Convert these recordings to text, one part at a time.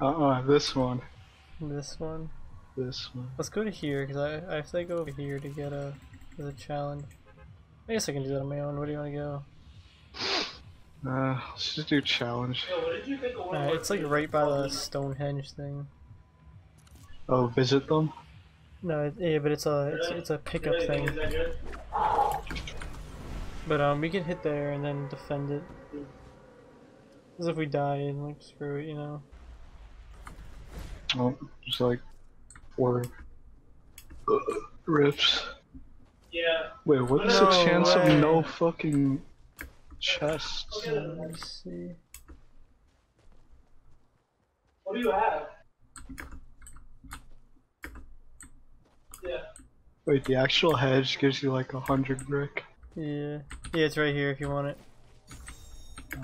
Uh-uh, this one. This one. This one. Let's go to here, because I, I have to go over here to get a, as a challenge. I guess I can do that on my own. Where do you want to go? Uh, let's just do challenge. Alright, it's like right by the Stonehenge thing. Oh, visit them? No, it, yeah, but it's a it's, it's a pickup thing. But um, we can hit there and then defend it. As if we die and like screw it, you know. Oh, there's like four uh, rips. Yeah. Wait, what is No the chance way. of no fucking chests? Uh, let me see. What do you have? Yeah. Wait, the actual hedge gives you like a hundred brick. Yeah, yeah, it's right here if you want it.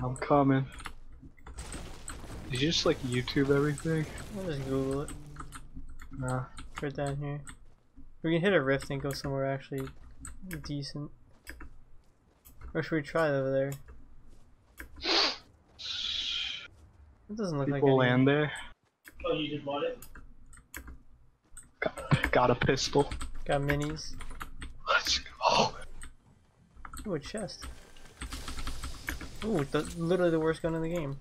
I'm coming. Did you just like YouTube everything? I'll just Google it. Nah. Right down here. We can hit a rift and go somewhere actually decent. Or should we try it over there? It doesn't look People like any- land there. Oh, you just bought it? Got, got a pistol. Got minis. Let's go. Ooh, a chest. Ooh, the, literally the worst gun in the game.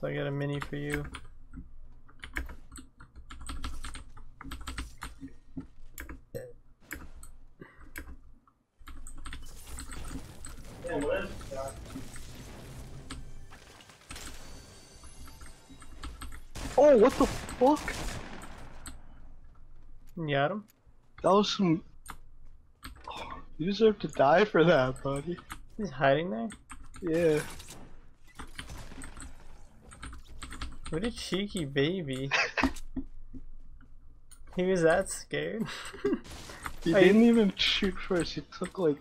So I got a mini for you. Yeah, what is it? Oh, what the fuck? You got him? That was some. You deserve to die for that, buddy. He's hiding there? Yeah. What a cheeky baby. he was that scared. He didn't even shoot first. He took like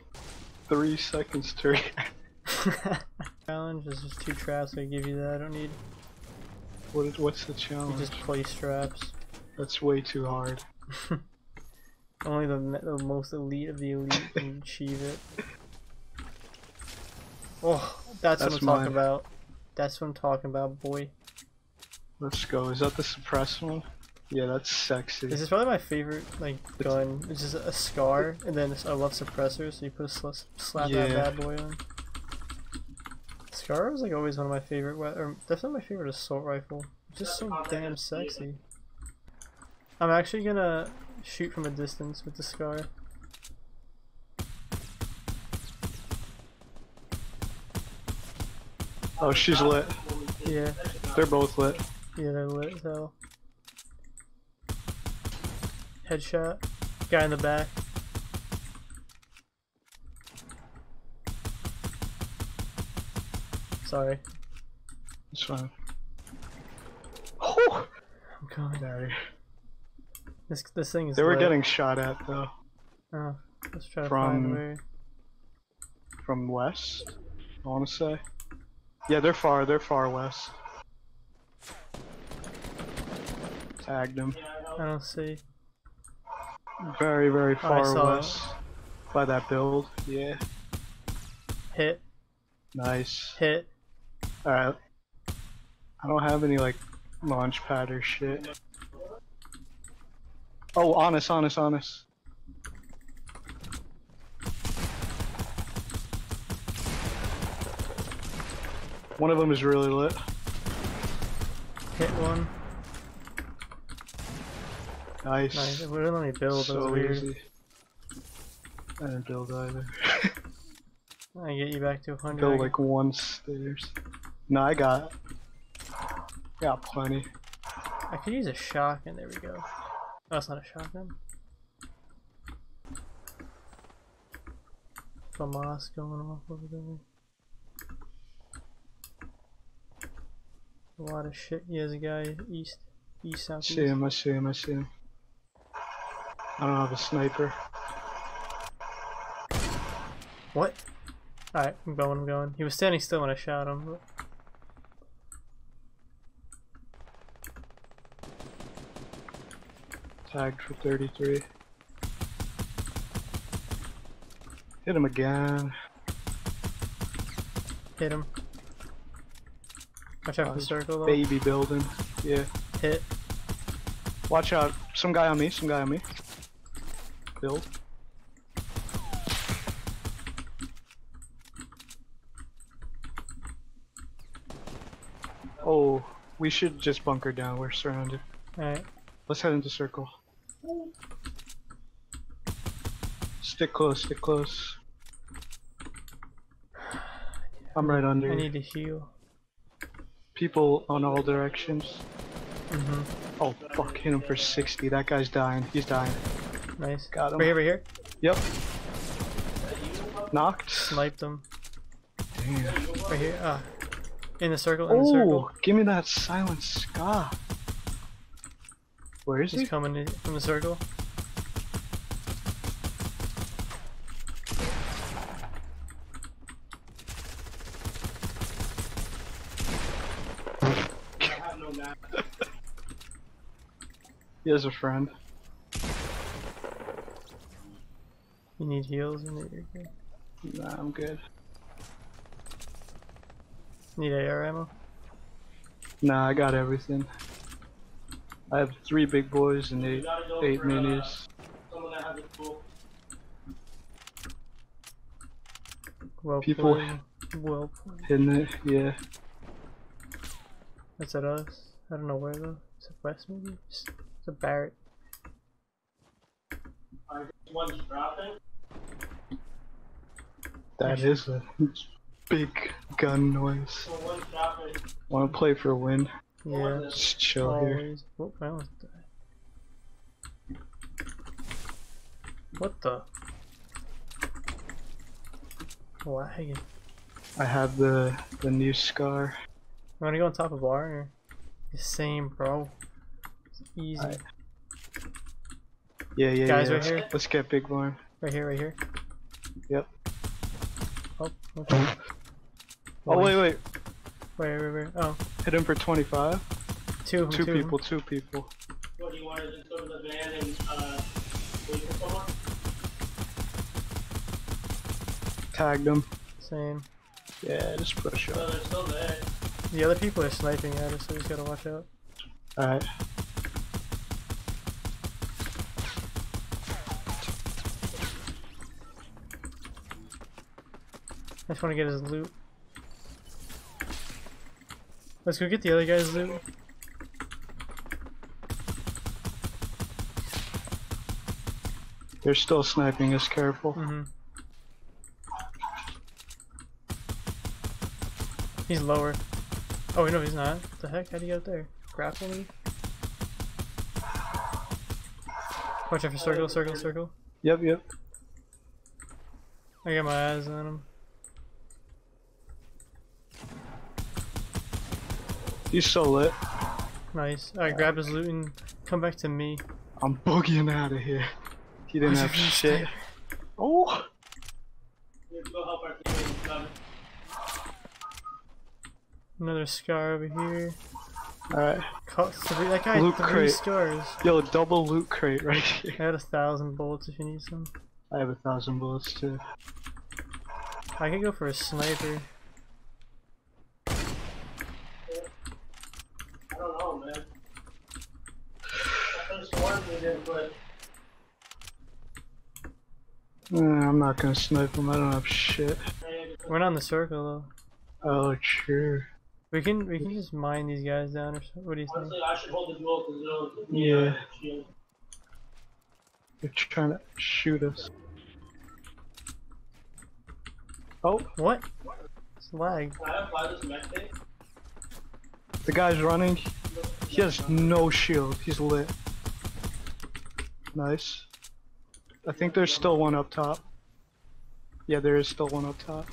three seconds to react. Challenge is just two traps. I give you that. I don't need. What is, what's the You challenge? just place traps. That's way too hard. Only the the most elite of the elite can achieve it. Oh, that's, That's what I'm mine. talking about. That's what I'm talking about, boy. Let's go. Is that the suppressed one? Yeah, that's sexy. This is probably my favorite like gun. It's just a scar, and then I love suppressors. So you put a sl slap that bad boy on. Scar was like always one of my favorite. Or definitely my favorite assault rifle. Just so damn sexy. I'm actually gonna shoot from a distance with the scar. Oh, she's lit. Yeah, They're both lit. Yeah, they're lit hell. Headshot. Guy in the back. Sorry, It's fine. Oh, I'm coming. sorry. This this thing is. They were lit. getting shot at though. Oh, let's try to From- find where. From west, I want to say. Yeah, they're far. They're far west. Them. I don't see. Very, very Oh, far it. west. By that build. Yeah. Hit, Nice. hit. Alright. I don't have any like launch pad or shit. Oh, honest, honest, honest. One of them is really lit. Hit one. Nice. Nice. It wouldn't let me build. that was so weird. easy. I didn't build either. I get you back to 100. Build like one stairs. No, I got. Got plenty. I could use a shotgun. There we go. Oh, that's not a shotgun. FAMAS going off over there. A lot of shit. Yeah, there's a guy east, east, I southeast. see him, I see him, I see him. I don't have a sniper. What? Alright, I'm going, I'm going. He was standing still when I shot him. Tagged for 33. Hit him again. Hit him. Watch out for the circle though. Baby building. Yeah. Hit. Watch out. Some guy on me. Some guy on me. Build. Oh, we should just bunker down. We're surrounded. Alright. Let's head into circle. Stick close, stick close. I'm right under. I need to heal. People on all directions. Mm-hmm. Oh fuck, hit him for 60. That guy's dying. He's dying. Nice. Got him. Right here, right here. Yep. Knocked. Sniped him. Damn. Right here. Ah. In the circle, in the circle. Oh, give me that silent scar. Where is he? He's coming in from the circle. I have no map. He has a friend. You need heals and you're good. Nah, I'm good. Need AR ammo? Nah, I got everything. I have three big boys and eight, gotta eight for, uh, minis. someone that has a tool. Well People- played. Well played. Hidden it, yeah. That's at us. I don't know where though. Is it west maybe? It's, it's a Barrett. Alright, one's dropping. That is a big gun noise. So. Wanna play for a win? Yeah. Just chill here. Always. Almost died. What the? Lagging. I have the the new scar. You wanna go on top of bar or? The same, bro. It's easy. I- Yeah, yeah, Guys yeah. right let's, here? let's get big barn. Right here, right here. Yep. Oh, okay. Oh wait, wait. Wait, wait, wait. Oh, Hit him for 25. two Two two of them. people, two people. What do you want to just go to the van and uh, wait for someone? Tagged him. Same. Yeah, just push So up. they're still there. The other people are sniping at us, so we just gotta watch out. Alright. I just wanna get his loot. Let's go get the other guy's loot. They're still sniping us, careful. Mm-hmm. He's lower. Oh, no, he's not. What the heck? How'd he get up there? Grapple me? Watch out for circle, circle, circle. Yep, yep. I got my eyes on him. He's so lit. Nice. Alright, grab his loot and come back to me. I'm boogieing out of here. He didn't have out for the shit. sniper. Oh! We have to go help our teammates. Got it. Another scar over here. Alright. Caught three. That guy Loot had three crate. scars. Yo, double loot crate right here. I got a thousand bullets if you need some. I have a thousand bullets too. I could go for a sniper. I don't know, man. I first one we did, but Uh, I'm not gonna snipe him, I don't have shit. We're not in the circle though. Oh, true. We can we can just mine these guys down or something. What do you think? honestly, I should hold the duel because it'll give Yeah. a shield. They're trying to shoot us. Oh, What? It's lag. Can I apply this mech the guy's running. He has no shield. He's lit. Nice. I think there's still one up top. Yeah, there is still one up top.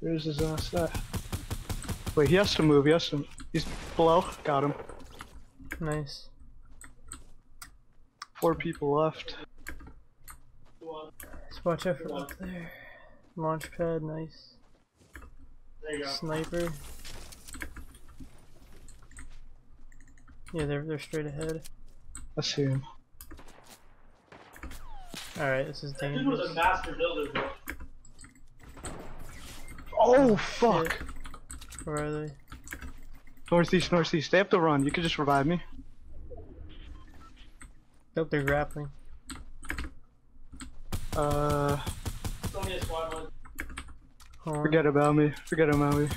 Where's his ass at? Wait, he has to move. He has to. He's below. Got him. Nice. Four people left. Let's watch out for up there. Launch pad, nice. there you go. Sniper. Yeah, they're they're straight ahead. I see him. Alright, this is That dude was a dangerous. master builder, bro. Oh fuck! Where are they? Northeast, northeast. They have to run. You could just revive me. Nope, they're grappling. Uh, It's only a squad one. Hold on. forget about me. Forget about me.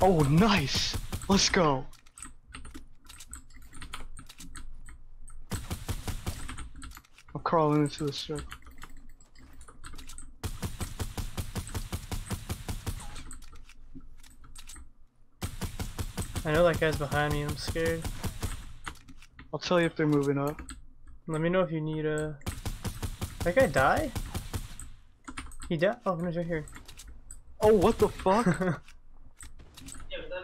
Oh, nice. Let's go. I'm crawling into the circle. I know that guy's behind me. I'm scared. I'll tell you if they're moving up. Let me know if you need a. That guy die? He died. Oh, no, he's right here. Oh, what the fuck?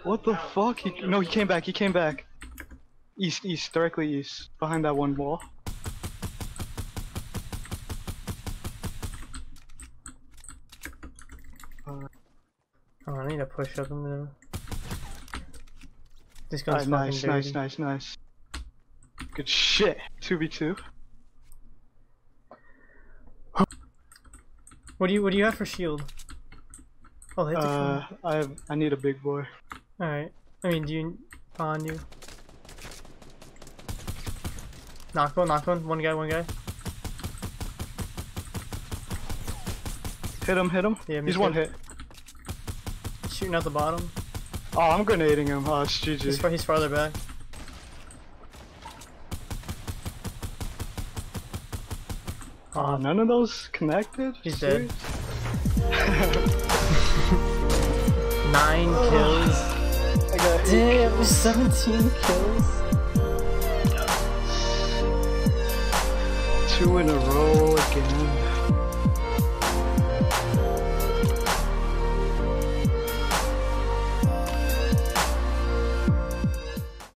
What the fuck? He, no, he came back. He came back. East, east, directly east, behind that one wall. Oh, I need to push up him. This gun's Alright, fucking nice, dirty. nice, nice, nice. Good shit. 2v2. What do you What do you have for shield? Oh, they have Uh, I have, I need a big boy. All right. I mean, do you on you? Knock one, knock one. One guy, one guy. Hit him, hit him. Yeah, He's one hit. Shooting out the bottom. Oh, I'm grenading him. Oh, it's He's, GG. far, he's farther back. Oh, none of those connected? He's dead. Serious? Nine oh. kills. I got Damn, 17 kills. two in a row again.